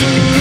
you